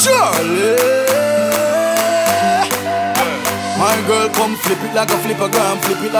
Surely. My girl, come flip it like a flipper gram, flip it like